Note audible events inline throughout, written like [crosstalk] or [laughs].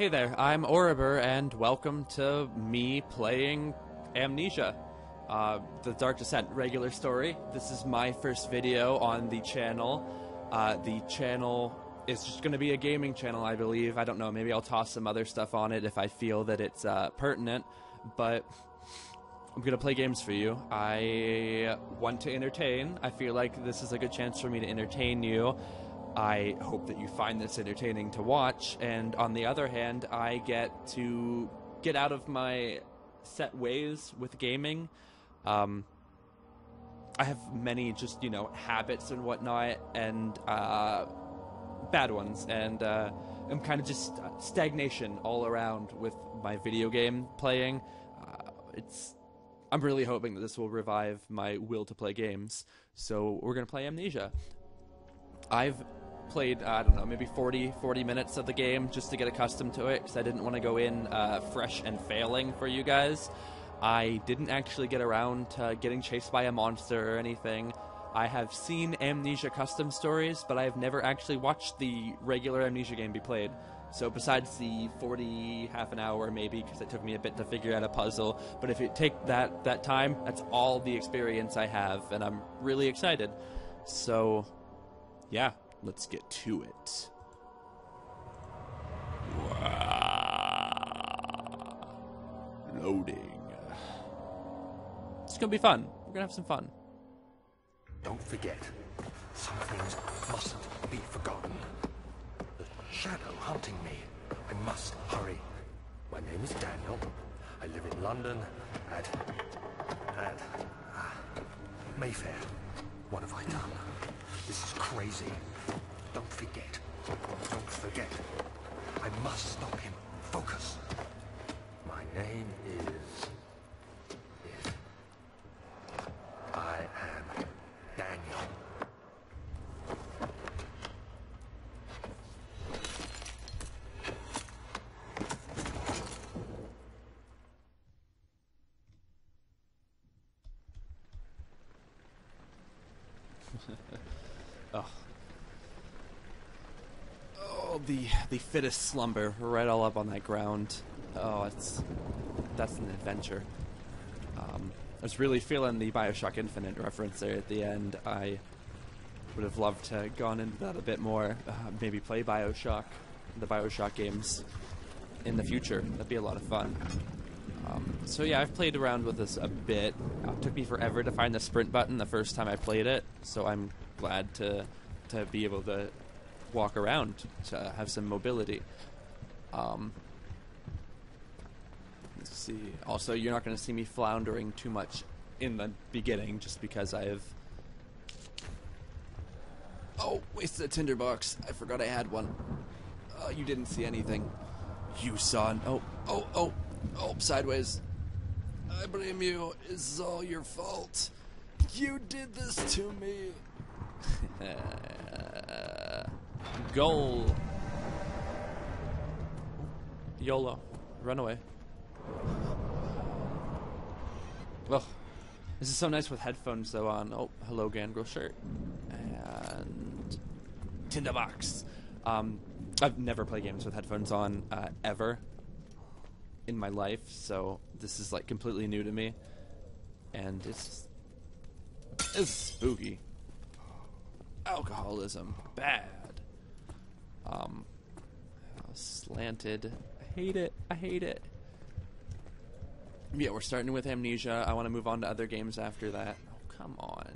Hey there, I'm Oribur, and welcome to me playing Amnesia, uh, the Dark Descent regular story. This is my first video on the channel. Uh, the channel is just going to be a gaming channel, I believe. I don't know, maybe I'll toss some other stuff on it if I feel that it's uh, pertinent, but I'm going to play games for you. I want to entertain. I feel like this is a good chance for me to entertain you. I hope that you find this entertaining to watch. And on the other hand, I get to get out of my set ways with gaming. Um, I have many just, you know, habits and whatnot, and uh, bad ones. And uh, I'm kind of just stagnation all around with my video game playing. Uh, it's. I'm really hoping that this will revive my will to play games. So we're going to play Amnesia. I've played, uh, I don't know, maybe 40, 40 minutes of the game just to get accustomed to it because I didn't want to go in uh, fresh and failing for you guys. I didn't actually get around to getting chased by a monster or anything. I have seen Amnesia custom stories, but I have never actually watched the regular Amnesia game be played. So besides the 40 half an hour maybe because it took me a bit to figure out a puzzle, but if you take that that time, that's all the experience I have and I'm really excited. So yeah, let's get to it. Loading. It's gonna be fun. We're gonna have some fun. Don't forget, some things mustn't be forgotten. The shadow hunting me. I must hurry. My name is Daniel. I live in London at... at... Uh, Mayfair. What have I done? This is crazy. Don't forget. Don't forget. I must stop him. Focus. My name is... is... I am Daniel. Oh. [laughs] The the fittest slumber, right all up on that ground. Oh, it's that's an adventure. Um, I was really feeling the Bioshock Infinite reference there at the end. I would have loved to have gone into that a bit more. Uh, maybe play Bioshock, the Bioshock games, in the future. That'd be a lot of fun. Um, so yeah, I've played around with this a bit. It took me forever to find the sprint button the first time I played it, so I'm glad to to be able to walk around to have some mobility. Um, let's see. Also, you're not going to see me floundering too much in the beginning, just because I have. Oh, wasted a tinderbox. I forgot I had one. Uh, you didn't see anything. You saw. N- oh, oh, oh, oh, sideways. I blame you. This is all your fault. You did this to me. [laughs] Goal. YOLO. Run away. Well, this is so nice with headphones though on. Oh, hello Gangrel shirt. And Tinderbox. Um, I've never played games with headphones on uh, ever in my life, so this is like completely new to me, and it's it's spooky. Alcoholism, bad. Um, slanted. I hate it. I hate it. Yeah, we're starting with Amnesia. I want to move on to other games after that. Oh, come on.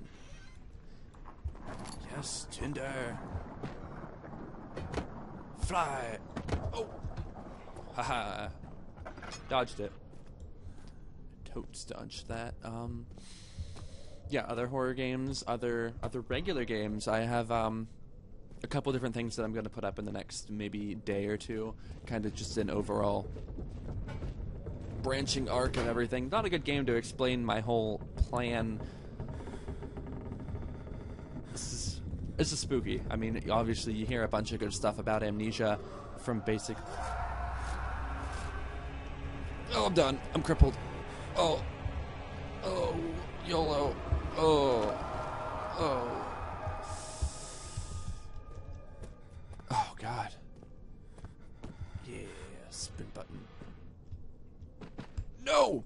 Yes, Tinder. Fly. Oh. Haha. Dodged it. Totes dodged that. Um. Yeah, other horror games, other other regular games. I have um, a couple different things that I'm going to put up in the next maybe day or two. Kind of just an overall branching arc of everything. Not a good game to explain my whole plan. This is this is spooky. I mean, obviously you hear a bunch of good stuff about amnesia from basic. Oh, I'm done. I'm crippled. Oh, oh, YOLO. Oh, oh, No!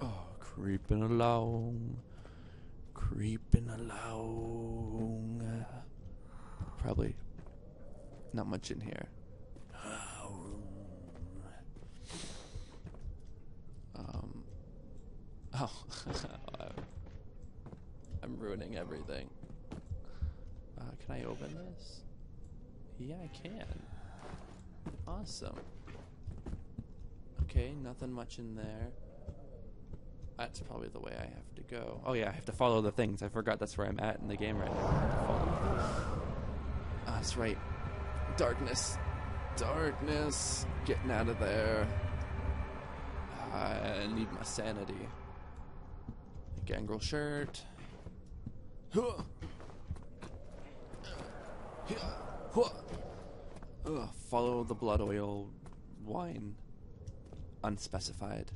Oh, creeping along. Creeping along. Probably not much in here. Um. [laughs] Oh. I'm ruining everything. Uh, can I open this? Yeah, I can. Awesome. Okay, nothing much in there. That's probably the way I have to go. Oh yeah, I have to follow the things. I forgot that's where I'm at in the game right now. I have to follow. Ah, that's right. Darkness. Darkness. Getting out of there. I need my sanity. Gangrel shirt. Ugh, follow the blood oil wine. Unspecified.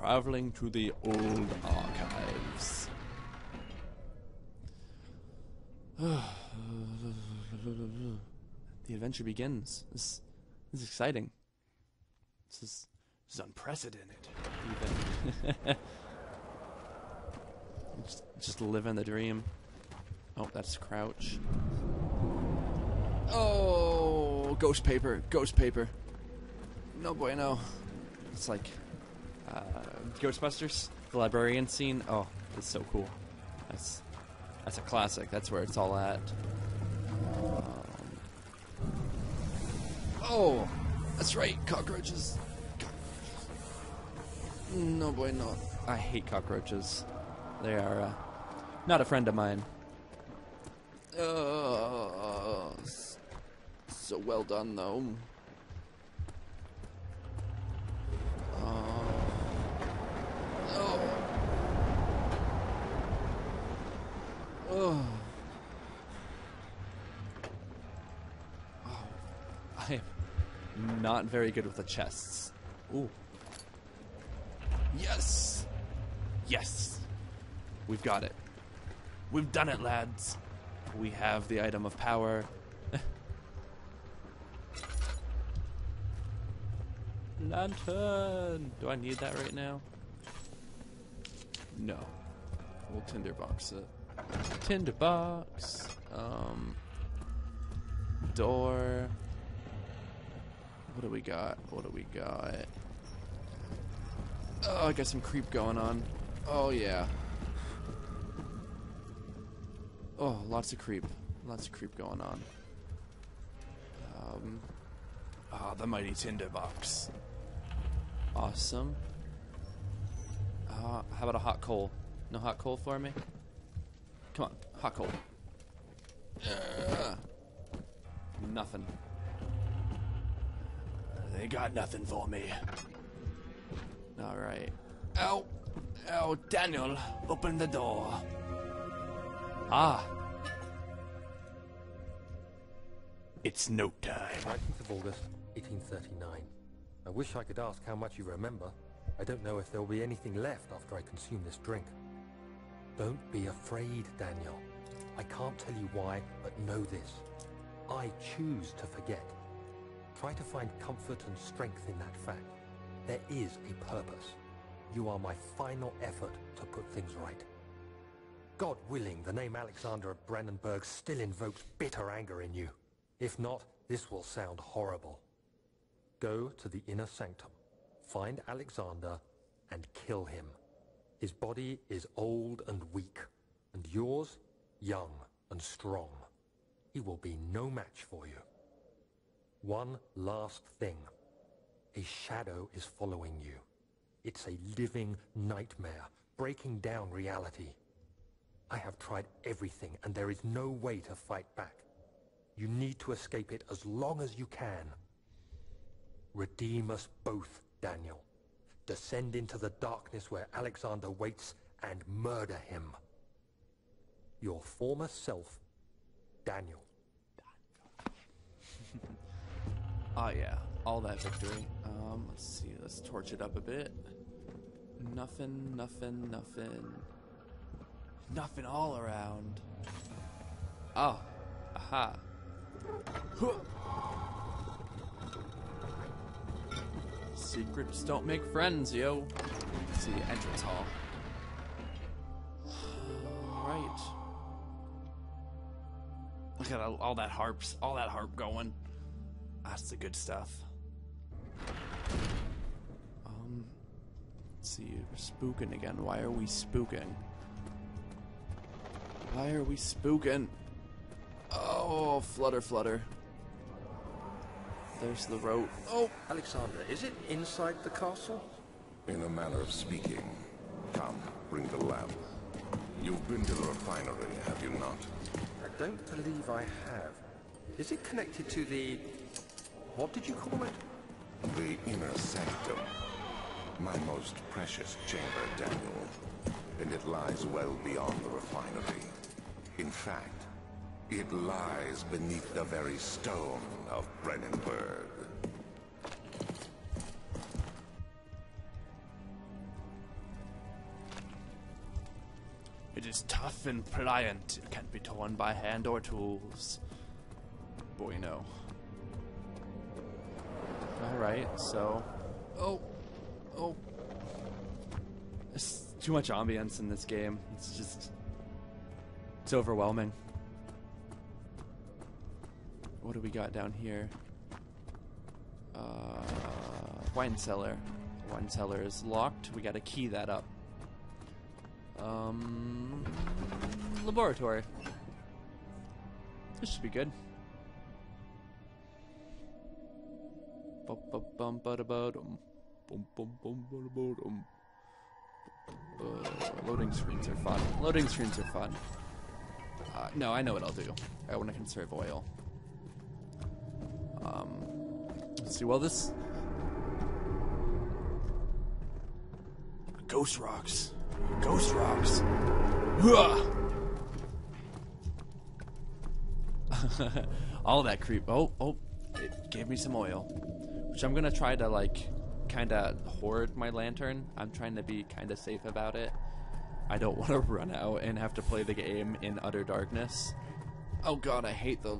Traveling to the old archives. [sighs] the adventure begins. This, this is exciting. This is, this is unprecedented, even. [laughs] just, just living the dream. Oh, that's Crouch. Oh, ghost paper, ghost paper. No bueno. It's like uh, Ghostbusters, the librarian scene. Oh, it's so cool. That's that's a classic. That's where it's all at. Um, oh, that's right, cockroaches. No bueno. I hate cockroaches. They are uh, not a friend of mine. Uh, so well done, though. Uh, oh. Oh. Oh. I am not very good with the chests. Ooh. Yes! Yes! We've got it. We've done it, lads. We have the item of power. [laughs] Lantern! Do I need that right now? No. We'll tinderbox it. Tinderbox. Um. Door. What do we got? What do we got? Oh, I got some creep going on. Oh, yeah. Oh, lots of creep. Lots of creep going on. Um, ah, the mighty tinderbox. Awesome. Uh, how about a hot coal? No hot coal for me? Come on, hot coal. Uh, nothing. They got nothing for me. Alright. Ow! Ow, Daniel, open the door. Ah. It's no time. 19th of August, 1839. I wish I could ask how much you remember. I don't know if there will be anything left after I consume this drink. Don't be afraid, Daniel. I can't tell you why, but know this. I choose to forget. Try to find comfort and strength in that fact. There is a purpose. You are my final effort to put things right. God willing, the name Alexander of Brennenburg still invokes bitter anger in you. If not, this will sound horrible. Go to the inner sanctum, find Alexander, and kill him. His body is old and weak, and yours, young and strong. He will be no match for you. One last thing. A shadow is following you. It's a living nightmare, breaking down reality. I have tried everything, and there is no way to fight back. You need to escape it as long as you can. Redeem us both, Daniel. Descend into the darkness where Alexander waits and murder him. Your former self, Daniel. Oh yeah, all that victory. Um, let's see, let's torch it up a bit. Nothing, nothing, nothing. Nothing all around. Oh, aha. Secrets don't make friends, yo. Let's see, entrance hall. [sighs] Alright. Look at all that harps, all that harp going. That's the good stuff. Um, let's see, we're spooking again. Why are we spooking? Why are we spooking? Oh, flutter, flutter. There's the rope. Oh, Alexander, is it inside the castle? In a manner of speaking. Come, bring the lamp. You've been to the refinery, have you not? I don't believe I have. Is it connected to the... What did you call it? The inner sanctum. My most precious chamber, Daniel. And it lies well beyond the refinery. In fact, it lies beneath the very stone of Brennenburg. It is tough and pliant. It can't be torn by hand or tools. Boy, no. Alright, so. Oh. Oh. There's too much ambience in this game. It's just. It's overwhelming. What do we got down here? Uh, wine cellar. Wine cellar is locked. We gotta key that up. Um, laboratory. This should be good. Bum, bum, bum. Bum, bum, bum. Uh, loading screens are fun. Loading screens are fun. Uh, no, I know what I'll do. I want to conserve oil. Um, let's see. Well, this ghost rocks. Ghost rocks. [laughs] All that creep. Oh, oh, it gave me some oil, which I'm gonna try to like, kind of hoard my lantern. I'm trying to be kind of safe about it. I don't [laughs] want to run out and have to play the game in utter darkness. Oh God, I hate the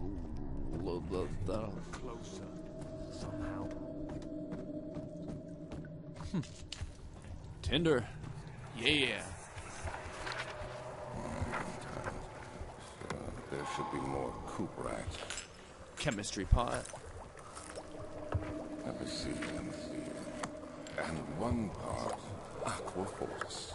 the, the, the Closer. Somehow. Tinder. Yeah. Uh, there should be more coop racks. Chemistry pot. See. And one part aqua fortis.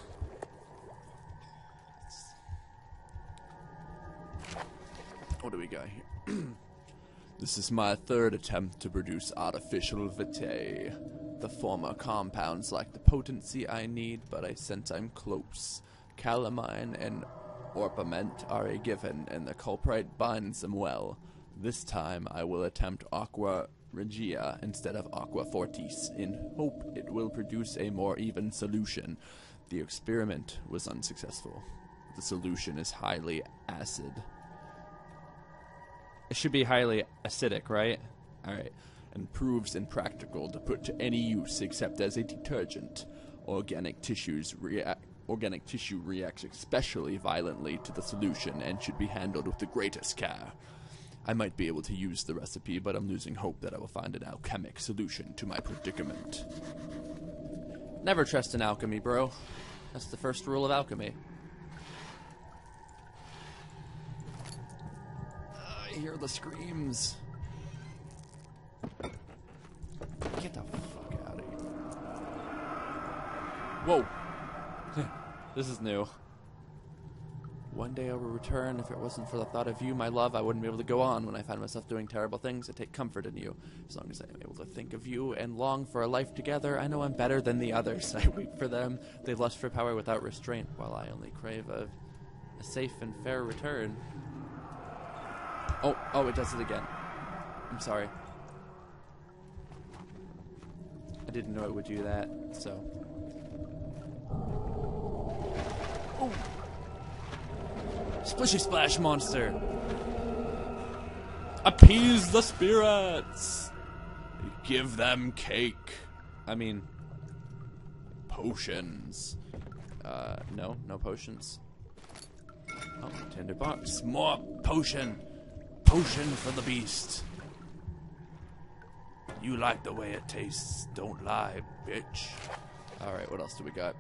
What do we got here? [clears throat] this is my third attempt to produce artificial vitae. The former compounds lack the potency I need, but I sense I'm close. Calamine and orpiment are a given, and the cuprite binds them well. This time I will attempt aqua regia instead of aqua fortis, in hope it will produce a more even solution. The experiment was unsuccessful. The solution is highly acid. It should be highly acidic, right? Alright. And proves impractical to put to any use except as a detergent. Organic tissues react organic tissue reacts especially violently to the solution and should be handled with the greatest care. I might be able to use the recipe, but I'm losing hope that I will find an alchemic solution to my predicament. Never trust in alchemy, bro. That's the first rule of alchemy. I hear the screams. Get the fuck out of here. Whoa. [laughs] this is new. One day I will return. If it wasn't for the thought of you, my love, I wouldn't be able to go on. When I find myself doing terrible things, I take comfort in you. As long as I am able to think of you and long for a life together, I know I'm better than the others. [laughs] I wait for them. They lust for power without restraint, while I only crave a, a safe and fair return. Oh, oh, it does it again. I'm sorry. I didn't know it would do that, so. Oh! Splishy Splash Monster! Appease the spirits! Give them cake. I mean, potions. Uh, no, no potions. Oh, tinderbox. More potion! potion for the beast. You like the way it tastes, don't lie, bitch. Alright, what else do we got?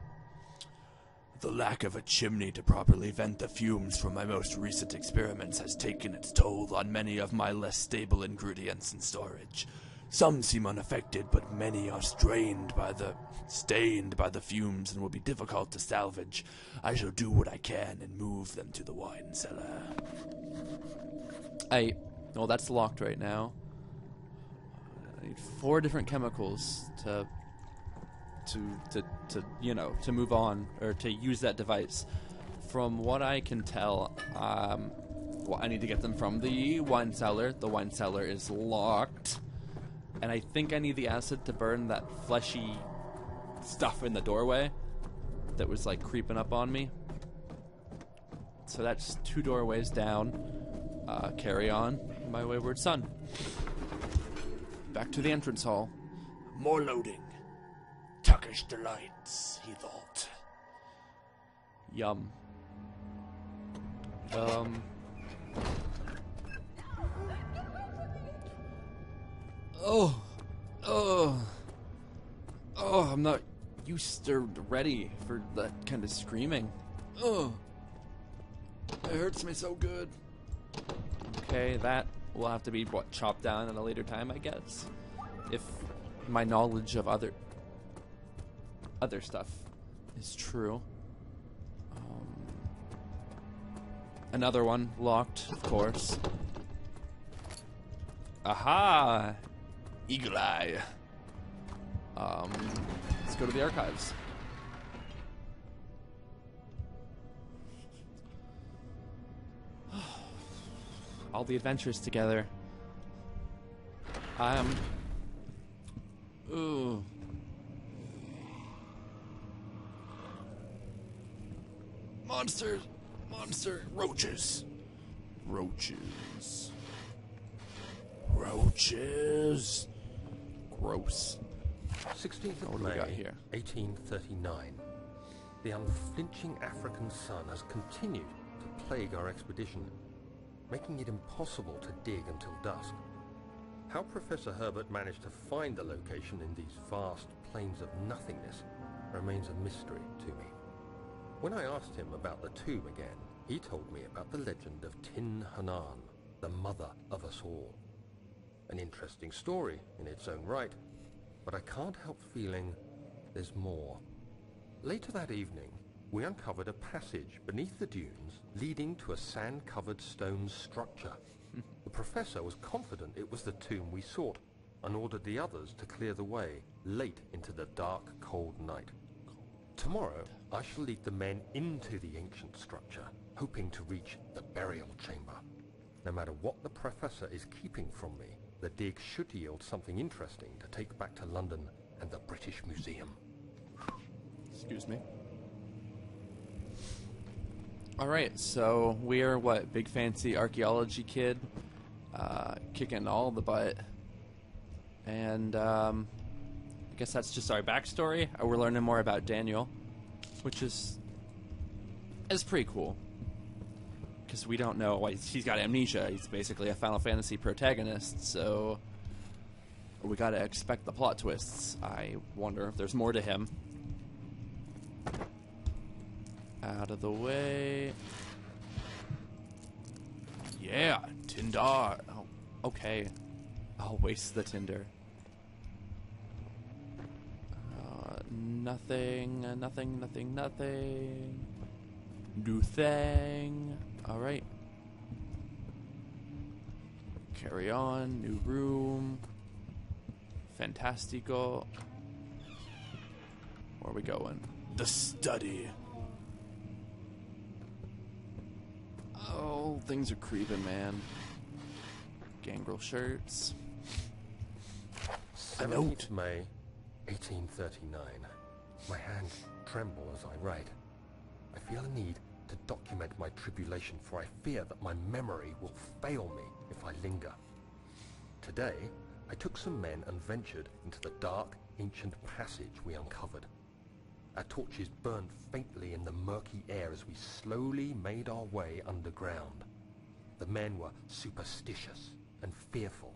The lack of a chimney to properly vent the fumes from my most recent experiments has taken its toll on many of my less stable ingredients in storage. Some seem unaffected, but many are strained by the stained by the fumes and will be difficult to salvage. I shall do what I can and move them to the wine cellar. I. Well, that's locked right now. I need four different chemicals to. To, to, to you know to move on or to use that device from what I can tell um, well, I need to get them from the wine cellar the wine cellar is locked and I think I need the acid to burn that fleshy stuff in the doorway that was like creeping up on me. So that's two doorways down. Uh, carry on, my wayward son. Back to the entrance hall. More loading. Tuckish delights, he thought. Yum. Um. Oh. Oh. Oh, I'm not used or ready for that kind of screaming. Oh. It hurts me so good. Okay, that will have to be what chopped down at a later time, I guess. If my knowledge of other other stuff is true. Um, another one locked, of course. Aha! Eagle Eye. Um, let's go to the archives. [sighs] All the adventures together. Um. Ooh. Monsters! Monster! Roaches! Roaches. Roaches! Gross. 16th of May, 1839. The unflinching African sun has continued to plague our expedition, making it impossible to dig until dusk. How Professor Herbert managed to find the location in these vast plains of nothingness remains a mystery to me. When I asked him about the tomb again, he told me about the legend of Tin Hinan, the mother of us all. An interesting story in its own right, but I can't help feeling there's more. Later that evening, we uncovered a passage beneath the dunes leading to a sand-covered stone structure. [laughs] the professor was confident it was the tomb we sought and ordered the others to clear the way late into the dark, cold night. Tomorrow, I shall lead the men into the ancient structure, hoping to reach the burial chamber. No matter what the professor is keeping from me, the dig should yield something interesting to take back to London and the British Museum. Excuse me. All right, so we're what big fancy archaeology kid, uh, kicking all the butt, and um, I guess that's just our backstory. Uh, We're learning more about Daniel, which is is pretty cool because we don't know. Why he's got amnesia. He's basically a Final Fantasy protagonist, so we got to expect the plot twists. I wonder if there's more to him. Out of the way. Yeah, Tinder. Oh, okay. I'll waste the Tinder. Uh, nothing, uh, nothing, nothing, nothing. New thing. Alright. Carry on. New room. Fantastico. Where are we going? The study. Oh, things are creeping, man. Gangrel shirts. A 17th note. May, 1839. My hands tremble as I write. I feel a need to document my tribulation, for I fear that my memory will fail me if I linger. Today, I took some men and ventured into the dark, ancient passage we uncovered. Our torches burned faintly in the murky air as we slowly made our way underground. The men were superstitious and fearful.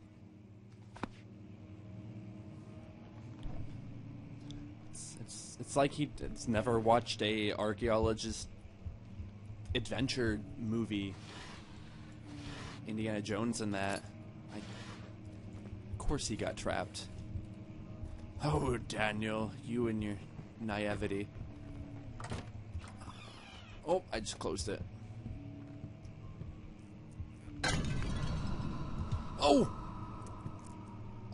It's, it's, like he's never watched a archaeologist adventure movie. Indiana Jones and that. I, of course he got trapped. Oh, Daniel, you and your naivety. Oh, I just closed it. Oh!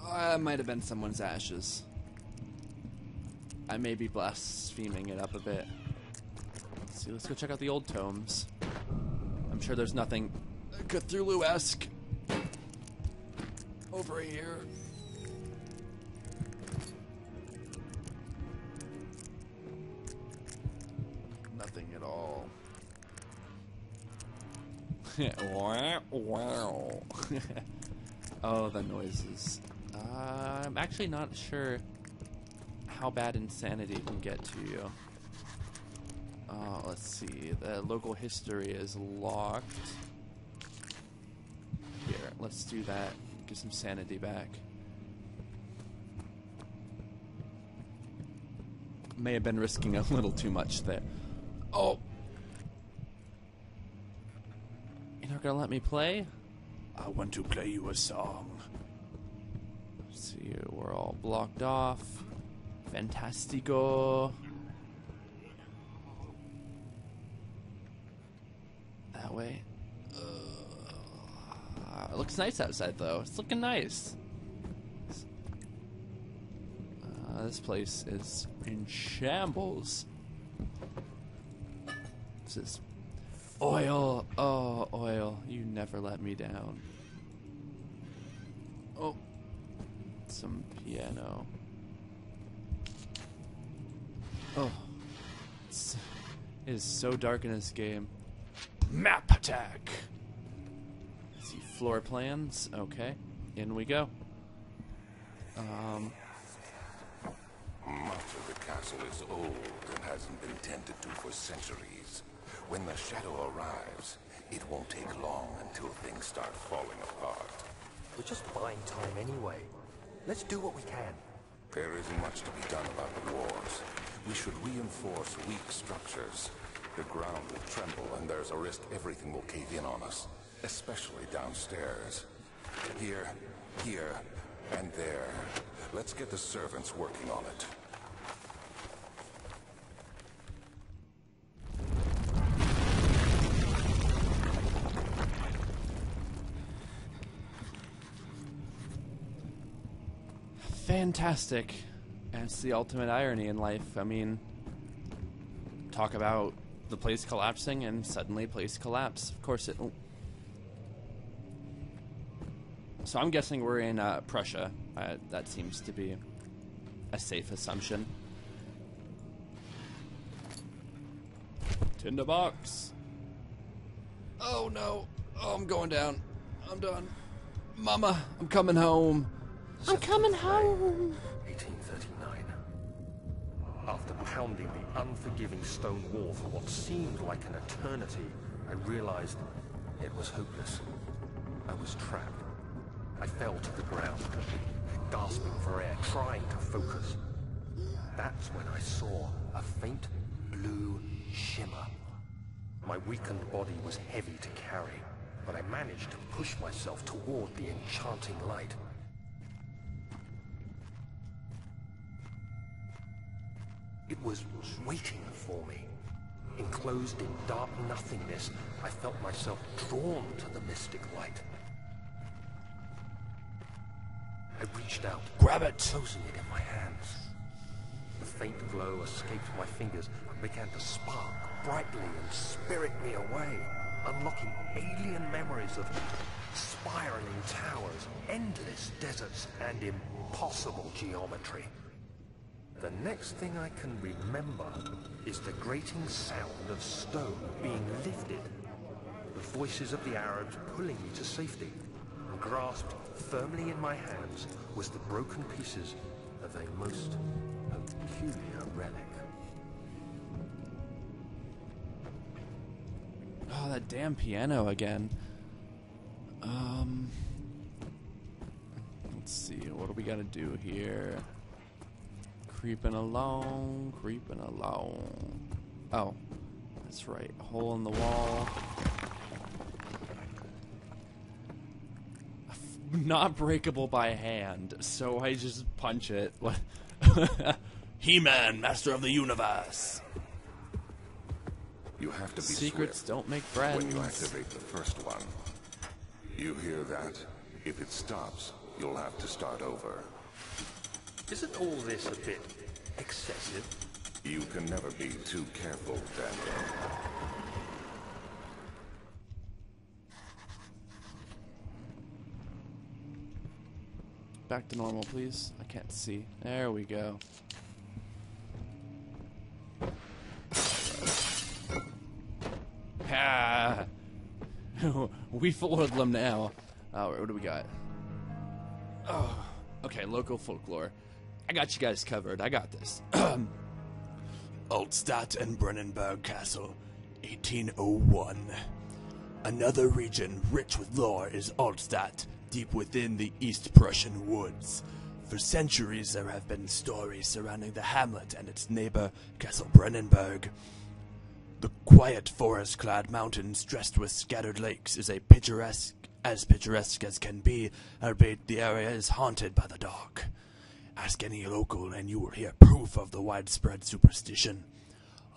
Uh, might have been someone's ashes. I may be blaspheming it up a bit. Let's see, let's go check out the old tomes. I'm sure there's nothing Cthulhu esque over here. Nothing at all. [laughs] wow. wow. [laughs] oh, the noises. Uh, I'm actually not sure how bad insanity can get to you. Uh, let's see. The local history is locked. Here, let's do that. Get some sanity back. May have been risking a little too much there. Oh! You're not gonna let me play? I want to play you a song. Let's see, we're all blocked off. Fantastico. That way. Uh, it looks nice outside, though. It's looking nice. Uh, this place is in shambles. This is oil. Oh, oil. You never let me down. Oh, some piano. Oh, it's, it is so dark in this game. Map attack. See floor plans. Okay, in we go. Um, Much of the castle is old and hasn't been tended to for centuries. When the shadow arrives, it won't take long until things start falling apart. We're just buying time anyway. Let's do what we can. There isn't much to be done about the walls. We should reinforce weak structures. The ground will tremble, and there's a risk everything will cave in on us, especially downstairs. Here, here, and there. Let's get the servants working on it. fantastic. It's the ultimate irony in life. I mean, talk about the place collapsing and suddenly place collapse. Of course it. So I'm guessing we're in uh, Prussia. Uh, that seems to be a safe assumption. Tinderbox. Oh no! Oh, I'm going down. I'm done. Mama, I'm coming home. I'm coming home. 1839. After pounding the unforgiving stone wall for what seemed like an eternity, I realized it was hopeless. I was trapped. I fell to the ground, gasping for air, trying to focus. That's when I saw a faint blue shimmer. My weakened body was heavy to carry, but I managed to push myself toward the enchanting light. Was waiting for me. Enclosed in dark nothingness, I felt myself drawn to the mystic light. I reached out, Grab it! closing it in my hands. The faint glow escaped my fingers and began to spark brightly and spirit me away, unlocking alien memories of spiraling towers, endless deserts, and impossible geometry. The next thing I can remember is the grating sound of stone being lifted, the voices of the Arabs pulling me to safety, and grasped firmly in my hands was the broken pieces of a most peculiar relic. Oh, that damn piano again. Um, let's see. What do we to do here? Creeping along, creeping along. Oh, that's right. Hole in the wall. [laughs] Not breakable by hand, so I just punch it. What? [laughs] He-Man, Master of the Universe. You have to be Secrets swift don't make friends. when you activate the first one. You hear that? If it stops, you'll have to start over. Isn't all this a bit excessive? You can never be too careful, Daniel. Back to normal, please. I can't see. There we go. Ha! [laughs] we foiled them now. Oh, what do we got? Oh, okay, local folklore. I got you guys covered. I got this. [clears throat] Altstadt and Brennenburg Castle, 1801. Another region rich with lore is Altstadt, deep within the East Prussian woods. For centuries, there have been stories surrounding the hamlet and its neighbor, Castle Brennenburg. The quiet forest-clad mountains dressed with scattered lakes is a picturesque, as picturesque as can be, albeit the area is haunted by the dark. Ask any local and you will hear proof of the widespread superstition.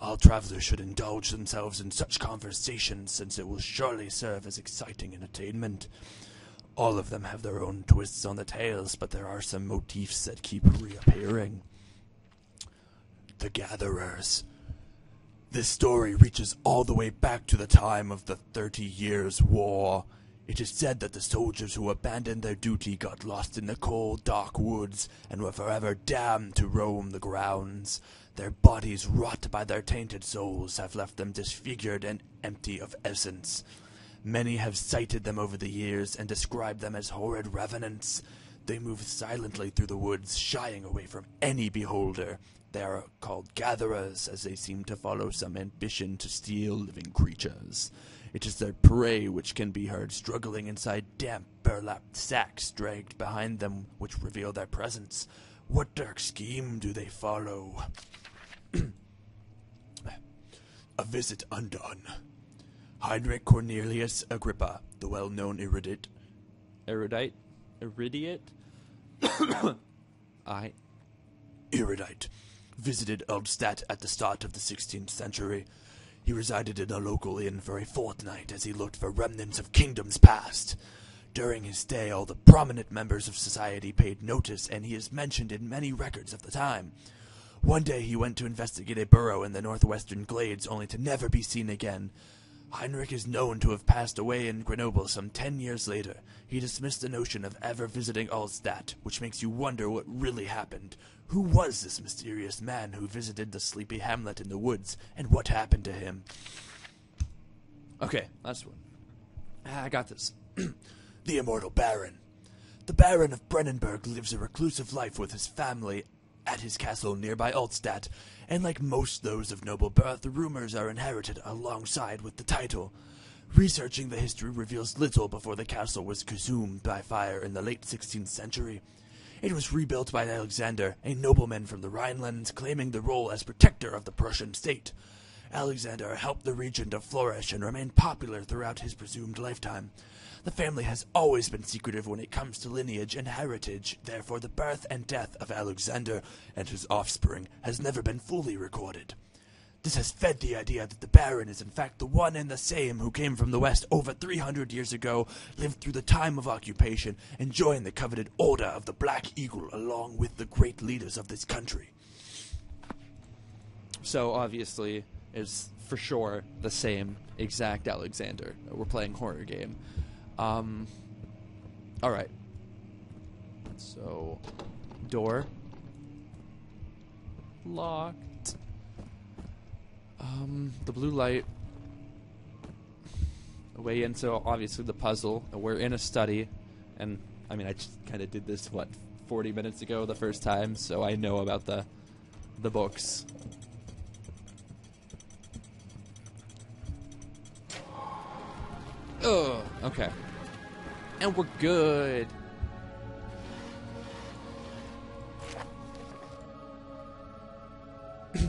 All travelers should indulge themselves in such conversations since it will surely serve as exciting entertainment. All of them have their own twists on the tales, but there are some motifs that keep reappearing. The Gatherers. This story reaches all the way back to the time of the Thirty Years' War. It is said that the soldiers who abandoned their duty got lost in the cold, dark woods and were forever damned to roam the grounds. Their bodies, rot by their tainted souls, have left them disfigured and empty of essence. Many have sighted them over the years and described them as horrid revenants. They move silently through the woods, shying away from any beholder. They are called gatherers, as they seem to follow some ambition to steal living creatures. It is their prey which can be heard struggling inside damp burlap sacks dragged behind them, which reveal their presence. What dark scheme do they follow? [clears throat] A visit undone. Heinrich Cornelius Agrippa, the well-known erudite, Erudite? Iridiate? [coughs] I. erudite, visited Altstadt at the start of the 16th century. He resided in a local inn for a fortnight as he looked for remnants of kingdoms past. During his stay, all the prominent members of society paid notice, and he is mentioned in many records of the time. One day he went to investigate a burrow in the northwestern glades, only to never be seen again. Heinrich is known to have passed away in Grenoble some ten years later. He dismissed the notion of ever visiting Altstadt, which makes you wonder what really happened. Who was this mysterious man who visited the sleepy hamlet in the woods, and what happened to him? Okay, last one. Ah, I got this. [clears throat] the immortal Baron. The Baron of Brennenburg lives a reclusive life with his family at his castle nearby Altstadt, and like most those of noble birth, the rumors are inherited alongside with the title. Researching the history reveals little before the castle was consumed by fire in the late 16th century. It was rebuilt by Alexander, a nobleman from the Rhineland claiming the role as protector of the Prussian state. Alexander helped the region to flourish and remain popular throughout his presumed lifetime. The family has always been secretive when it comes to lineage and heritage, therefore, the birth and death of Alexander and his offspring has never been fully recorded. This has fed the idea that the Baron is in fact the one and the same who came from the West over 300 years ago, lived through the time of occupation, and joined the coveted Order of the Black Eagle along with the great leaders of this country. So obviously, it's for sure the same exact Alexander. We're playing horror game. Um, all right. So, door locked. Um, the blue light. Way into obviously the puzzle. We're in a study, and I mean I just kind of did this what 40 minutes ago the first time, so I know about the the books. Oh, okay. And we're good. [clears throat]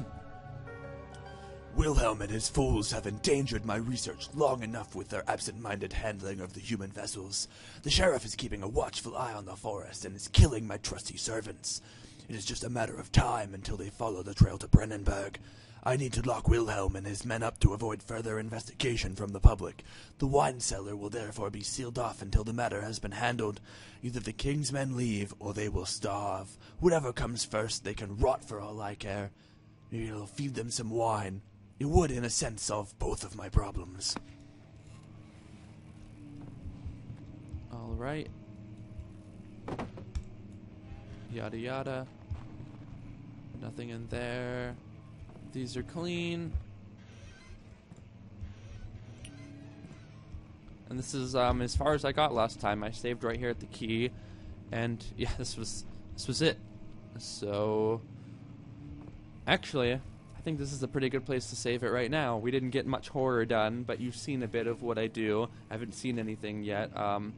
Wilhelm and his fools have endangered my research long enough with their absent-minded handling of the human vessels. The sheriff is keeping a watchful eye on the forest and is killing my trusty servants. It is just a matter of time until they follow the trail to Brennenburg. I need to lock Wilhelm and his men up to avoid further investigation from the public. The wine cellar will therefore be sealed off until the matter has been handled. Either the king's men leave, or they will starve. Whatever comes first, they can rot for all I care. Maybe it'll feed them some wine. It would, in a sense, solve both of my problems. All right. Yada yada. Nothing in there. These are clean. And this is um, as far as I got last time. I saved right here at the key, and [laughs] yeah, this was this was it. So, actually, I think this is a pretty good place to save it right now. We didn't get much horror done, but you've seen a bit of what I do. I haven't seen anything yet. Um,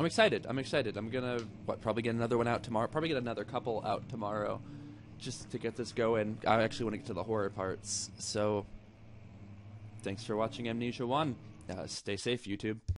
I'm excited. I'm excited. I'm gonna what probably get another one out tomorrow. Probably get another couple out tomorrow, just to get this going. I actually want to get to the horror parts. So, thanks for watching Amnesia One. Uh, stay safe, YouTube.